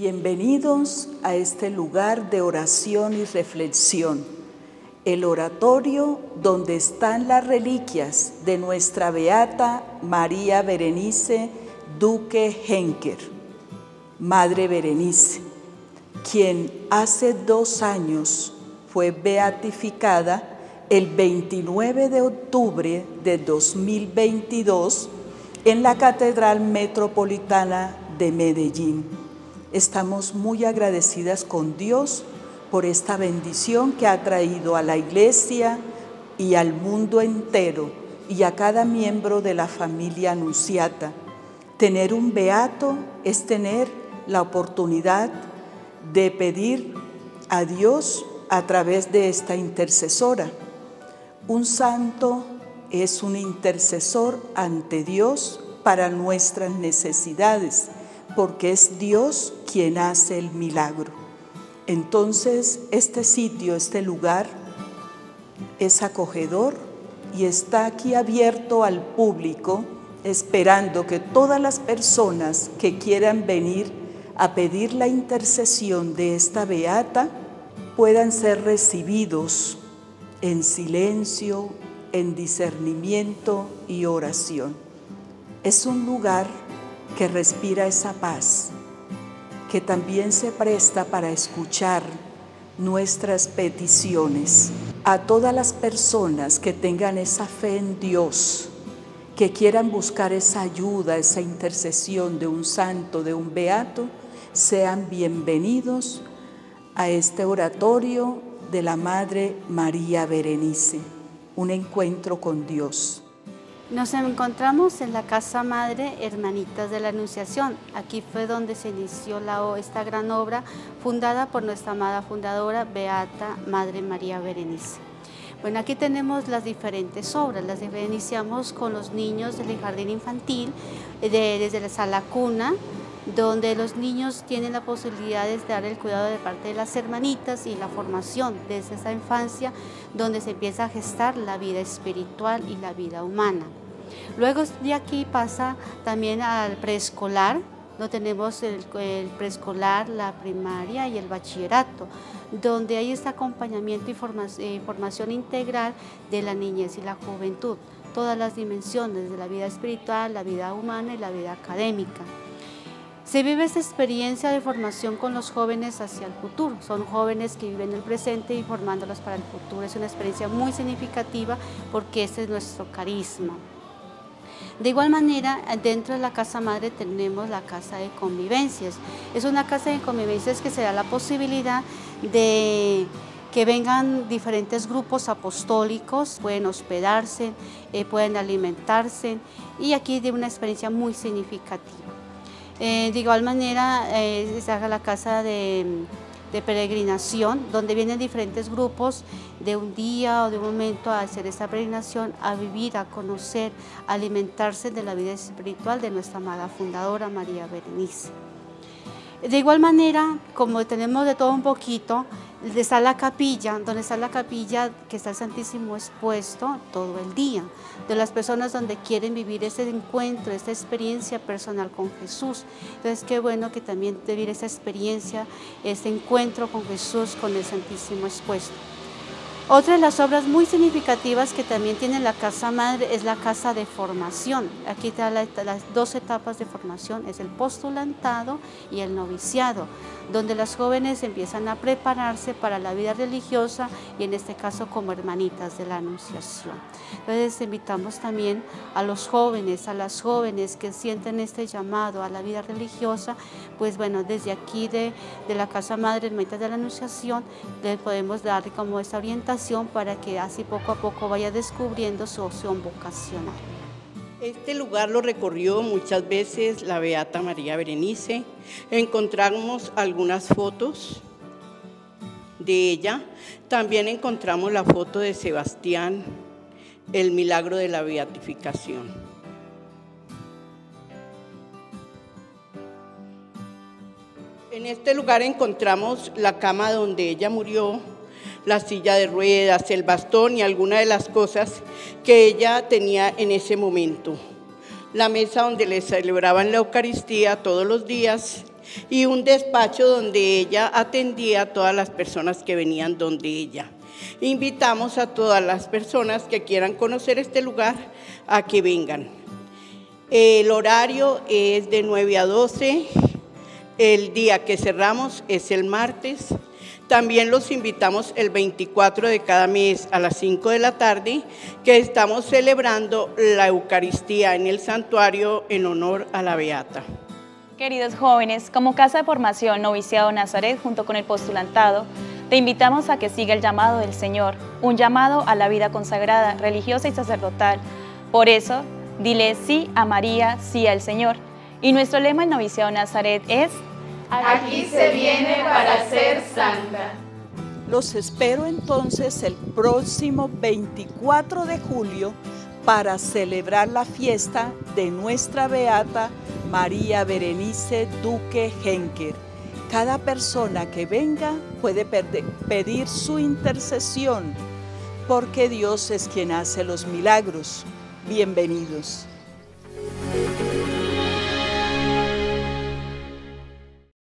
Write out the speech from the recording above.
Bienvenidos a este lugar de oración y reflexión, el oratorio donde están las reliquias de nuestra beata María Berenice Duque Henker, Madre Berenice, quien hace dos años fue beatificada el 29 de octubre de 2022 en la Catedral Metropolitana de Medellín. Estamos muy agradecidas con Dios por esta bendición que ha traído a la iglesia y al mundo entero y a cada miembro de la familia anunciata. Tener un beato es tener la oportunidad de pedir a Dios a través de esta intercesora. Un santo es un intercesor ante Dios para nuestras necesidades porque es Dios quien hace el milagro. Entonces, este sitio, este lugar, es acogedor y está aquí abierto al público, esperando que todas las personas que quieran venir a pedir la intercesión de esta beata puedan ser recibidos en silencio, en discernimiento y oración. Es un lugar que respira esa paz, que también se presta para escuchar nuestras peticiones. A todas las personas que tengan esa fe en Dios, que quieran buscar esa ayuda, esa intercesión de un santo, de un beato, sean bienvenidos a este oratorio de la Madre María Berenice, un encuentro con Dios. Nos encontramos en la Casa Madre Hermanitas de la Anunciación. Aquí fue donde se inició esta gran obra fundada por nuestra amada fundadora Beata Madre María Berenice. Bueno, aquí tenemos las diferentes obras. Las iniciamos con los niños del jardín infantil, desde la sala cuna, donde los niños tienen la posibilidad de dar el cuidado de parte de las hermanitas y la formación desde esa infancia, donde se empieza a gestar la vida espiritual y la vida humana. Luego de aquí pasa también al preescolar, no tenemos el, preescolar, la primaria y el bachillerato, donde hay este acompañamiento y eh, formación integral de la niñez y la juventud, todas las dimensiones de la vida espiritual, la vida humana y la vida académica. Se vive esta experiencia de formación con los jóvenes hacia el futuro. Son jóvenes que viven el presente y formándolos para el futuro. Es una experiencia muy significativa porque ese es nuestro carisma. De igual manera, dentro de la casa madre tenemos la casa de convivencias. Es una casa de convivencias que se da la posibilidad de que vengan diferentes grupos apostólicos, pueden hospedarse, eh, pueden alimentarse y aquí de una experiencia muy significativa. Eh, de igual manera, eh, se haga la casa de de peregrinación, donde vienen diferentes grupos de un día o de un momento a hacer esta peregrinación, a vivir, a conocer, a alimentarse de la vida espiritual de nuestra amada fundadora María Berenice. De igual manera, como tenemos de todo un poquito, está la capilla, donde está la capilla que está el Santísimo expuesto todo el día, de las personas donde quieren vivir ese encuentro, esta experiencia personal con Jesús. Entonces, qué bueno que también vivir esa experiencia, ese encuentro con Jesús, con el Santísimo expuesto. Otra de las obras muy significativas que también tiene la Casa Madre es la Casa de Formación. Aquí está las dos etapas de formación, es el postulantado y el noviciado donde las jóvenes empiezan a prepararse para la vida religiosa y en este caso como hermanitas de la Anunciación. Entonces invitamos también a los jóvenes, a las jóvenes que sienten este llamado a la vida religiosa, pues bueno, desde aquí de, la Casa Madre Hermanitas de la Anunciación les podemos dar como esta orientación para que así poco a poco vaya descubriendo su opción vocacional. Este lugar lo recorrió muchas veces la Beata María Berenice. Encontramos algunas fotos de ella. También encontramos la foto de Sebastián, el milagro de la beatificación. En este lugar encontramos la cama donde ella murió, la silla de ruedas, el bastón y algunas de las cosas que ella tenía en ese momento. La mesa donde le celebraban la Eucaristía todos los días y un despacho donde ella atendía a todas las personas que venían donde ella. Invitamos a todas las personas que quieran conocer este lugar a que vengan. El horario es de 9 a 12. El día que cerramos es el martes. También los invitamos el 24 de cada mes a las 5 de la tarde, que estamos celebrando la Eucaristía en el santuario en honor a la Beata. Queridos jóvenes, como Casa de Formación Noviciado Nazaret junto con el postulantado, te invitamos a que siga el llamado del Señor, un llamado a la vida consagrada, religiosa y sacerdotal. Por eso, dile sí a María, sí al Señor. Y nuestro lema en Noviciado Nazaret es Aquí se viene para ser santa. Los espero entonces el próximo 24 de julio para celebrar la fiesta de nuestra beata María Berenice Duque Henker. Cada persona que venga puede pedir su intercesión porque Dios es quien hace los milagros. Bienvenidos.